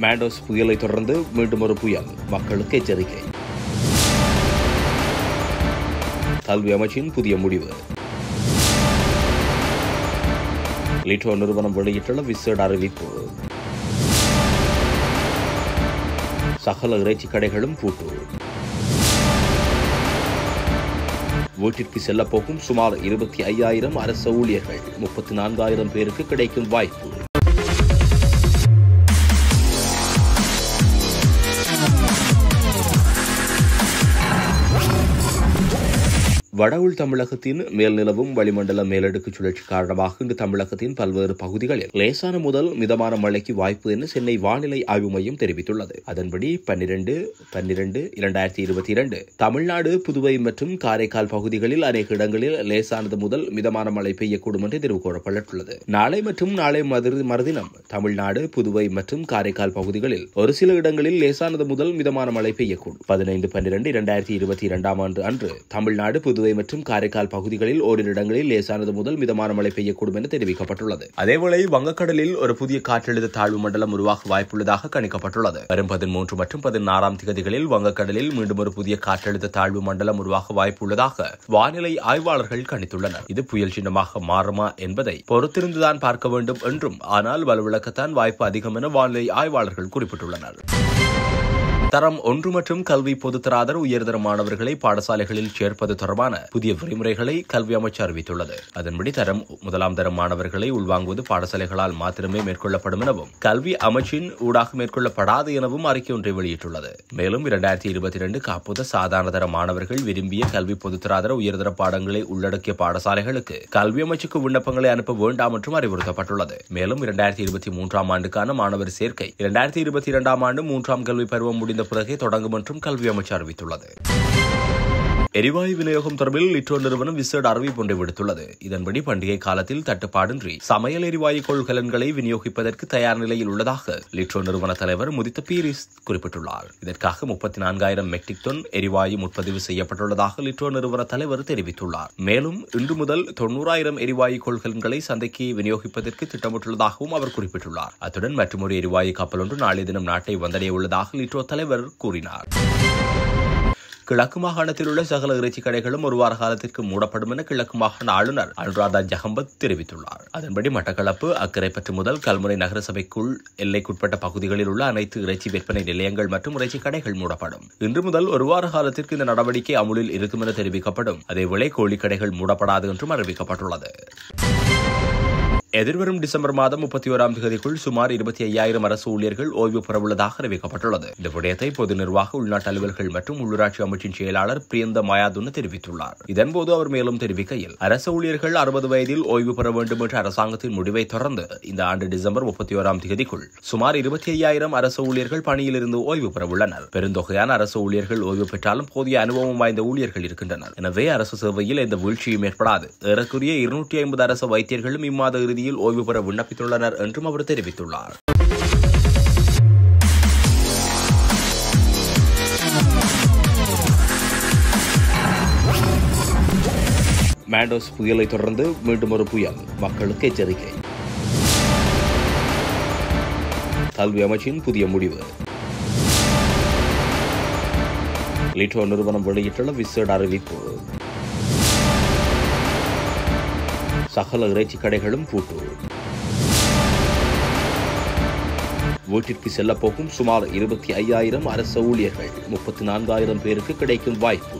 மேண்டோஸ் புயலை தொடர்ந்து மீண்டும் ஒரு புயல். மக்களுக்கு எச்சரிக்கை. கல்வி அமைச்சின் புதிய முடிவு. லிட்டோ நிறுவனம் வெளியிட்டுள்ள விசேட அறிவிப்பு. சகல இறைச்சி கடைகளும் பூட்டு. வீட்டிற்கு செல்ல போகும் சுமார் இருபத்தி ஐயாயிரம் அரசு ஊழியர்கள் முப்பத்தி நான்காயிரம் பேருக்கு கிடைக்கும் வாய்ப்பு. வடவுள் தமிழகத்தின் மேல் நிலவும் வளிமண்டல மேலடுக்கு சுழற்சி காரணமாக இங்கு தமிழகத்தின் பல்வேறு பகுதிகளில் லேசான முதல் மிதமான மழைக்கு வாய்ப்பு என சென்னை வானிலை ஆய்வு மையம் தெரிவித்துள்ளது. அதன்படி பன்னிரண்டு பன்னிரண்டு இரண்டாயிரத்தி இருபத்தி இரண்டு தமிழ்நாடு புதுவை மற்றும் காரைக்கால் பகுதிகளில் அநேக இடங்களில் லேசானது முதல் மிதமான மழை பெய்யக்கூடும் என்று தெரிவு கூறப்பட்டுள்ளது. நாளை மற்றும் நாளை மறுதினம் தமிழ்நாடு புதுவை மற்றும் காரைக்கால் பகுதிகளில் ஒரு சில இடங்களில் லேசானது முதல் மிதமான மழை பெய்யக்கூடும். பதினைந்து பன்னிரண்டு இரண்டாயிரத்தி இருபத்தி இரண்டாம் ஆண்டு அன்று தமிழ்நாடு புதுவை மற்றும் காரைக்கால் பகுதிகளில் ஓரிரு இடங்களில் லேசானது முதல் மிதமான மழை பெய்யக்கூடும் என தெரிவிக்கப்பட்டுள்ளது. அதேவேளை வங்கக்கடலில் ஒரு புதிய காற்றழுத்த தாழ்வு மண்டலம் உருவாக வாய்ப்புள்ளதாக கணிக்கப்பட்டுள்ளது. வரும் பதிமூன்று மற்றும் பதினாறாம் திகதிகளில் வங்கக்கடலில் மீண்டும் ஒரு புதிய காற்றழுத்த தாழ்வு மண்டலம் உருவாக வாய்ப்புள்ளதாக வானிலை ஆய்வாளர்கள் கணித்துள்ளனர். இது புயல் சின்னமாக மாறுமா என்பதை பொறுத்திருந்துதான் பார்க்க வேண்டும் என்றும் ஆனால் வலுவிழக்கத்தான் வாய்ப்பு அதிகம் என வானிலை ஆய்வாளர்கள் குறிப்பிட்டுள்ளனர். தரம் ஒன்று மற்றும் கல்வி பொதுத்தராதர உயர்தர மாணவர்களை பாடசாலைகளில் சேர்ப்பது தொடர்பான புதிய விதிமுறைகளை கல்வி அமைச்சு அறிவித்துள்ளது. அதன்படி தரம் முதலாம் தரம் மாணவர்களை உள்வாங்குவது பாடசாலைகளால் மாத்திரமே மேற்கொள்ளப்படும் எனவும் கல்வி அமைச்சின் ஊடாக மேற்கொள்ளப்படாது எனவும் அறிக்கை ஒன்றை வெளியிட்டுள்ளது. மேலும் இரண்டாயிரத்தி இருபத்தி இரண்டு காப்புத சாதாரண தர மாணவர்கள் விரும்பிய கல்வி பொதுத்தராதர உயர்தர பாடங்களை உள்ளடக்கிய பாடசாலைகளுக்கு கல்வி அமைச்சுக்கு விண்ணப்பங்களை அனுப்ப வேண்டாம் என்றும் அறிவுறுத்தப்பட்டுள்ளது. மேலும் இரண்டாயிரத்தி இருபத்தி மூன்றாம் ஆண்டுக்கான மாணவர் சேர்க்கை இரண்டாயிரத்தி இருபத்தி இரண்டாம் ஆண்டு மூன்றாம் கல்வி பருவம் முடிந்த பிறகே தொடங்கும் என்றும் கல்வி அமைச்சு அறிவித்துள்ளது. எரிவாயு விநியோகம் தொடர்பில் லிட்ரோ நிறுவனம் விசேட அறிவிப்பு ஒன்றை விடுத்துள்ளது. இதன்படி பண்டிகை காலத்தில் தட்டுப்பாடின்றி சமையல் எரிவாயு கொள்கலன்களை விநியோகிப்பதற்கு தயார் நிலையில் உள்ளதாக லிட்ரோ நிறுவன தலைவர் முதித்த பீரிஸ் குறிப்பிட்டுள்ளார். இதற்காக முப்பத்தி நான்காயிரம் மெட்ரிக் டன் எரிவாயு முன்பதிவு செய்யப்பட்டுள்ளதாக லிட்ரோ நிறுவன தலைவர் தெரிவித்துள்ளார். மேலும் இன்று முதல் தொண்ணூறாயிரம் எரிவாயு கொள்கலன்களை சந்தைக்கு விநியோகிப்பதற்கு திட்டமிட்டுள்ளதாகவும் அவர் குறிப்பிட்டுள்ளார். அத்துடன் மற்றொரு எரிவாயு கப்பல் ஒன்று நாளைய தினம் நாட்டை வந்தடைய உள்ளதாக லிட்ரோ தலைவர் கூறினார். கிழக்கு மாகாணத்தில் உள்ள சகல இறைச்சி கடைகளும் ஒரு வார காலத்திற்கு மூடப்படும் என கிழக்கு மாகாண ஆளுநர் அனுராதா ஜஹம்பத் தெரிவித்துள்ளார். அதன்படி மட்டக்களப்பு அக்கரைப்பற்று முதல் கல்முனை நகரசபைக்குள் எல்லைக்குட்பட்ட பகுதிகளில் உள்ள அனைத்து இறைச்சி விற்பனை நிலையங்கள் மற்றும் இறைச்சி கடைகள் மூடப்படும். இன்று முதல் ஒரு வார காலத்திற்கு இந்த நடவடிக்கை அமுலில் இருக்கும் என தெரிவிக்கப்படும். அதேவேளை கோழி கடைகள் மூடப்படாது என்றும் அறிவிக்கப்பட்டுள்ளது. எதிர்வரும் டிசம்பர் மாதம் முப்பத்தி ஓராம் தேதிக்குள் சுமார் இருபத்தி ஐயாயிரம் அரசு ஊழியர்கள் ஓய்வு பெறவுள்ளதாக அறிவிக்கப்பட்டுள்ளது. இந்த விடயத்தை பொது நிர்வாக உள்நாட்டு அலுவல்கள் மற்றும் உள்ளூராட்சி அமைச்சின் செயலாளர் பிரியந்த மயாதுன்னு தெரிவித்துள்ளார். இதன்போது அவர் மேலும் தெரிவிக்கையில் அரசு ஊழியர்கள் அறுபது வயதில் ஓய்வு பெற வேண்டும் என்ற அரசாங்கத்தின் முடிவை தொடர்ந்து இந்த ஆண்டு டிசம்பர் முப்பத்தி ஓராம் தேதிக்குள் சுமார் இருபத்தி ஐயாயிரம் அரசு ஊழியர்கள் பணியிலிருந்து ஓய்வு பெறவுள்ளனர். பெருந்தொகையான அரசு ஊழியர்கள் ஓய்வு பெற்றாலும் போதிய அனுபவம் வாய்ந்த ஊழியர்கள் இருக்கின்றனர். எனவே அரசு சேவையில் எந்த வீழ்ச்சியும் ஏற்படாது. ஏறக்குரிய இருநூற்றி ஐம்பது அரசு வைத்தியர்களும் இம்மாத தேதியில் ஓய்வு பெற விண்ணப்பித்துள்ளனர் என்றும் அவர் தெரிவித்துள்ளார். மேண்டோஸ் புயலை தொடர்ந்து மீண்டும் ஒரு புயல் மக்களுக்கு எச்சரிக்கை. கல்வி அமைச்சின் புதிய முடிவு. லிட்டோ நிறுவனம் வெளியிட்டுள்ள விசேட அறிவிப்பு. சகல இறைச்சி கடைகளும் பூட்டு. வீட்டிற்கு செல்ல போகும் சுமார் இருபத்தி ஐயாயிரம் அரசு ஊழியர்கள் முப்பத்தி நான்காயிரம் பேருக்கு கிடைக்கும் வாய்ப்பு.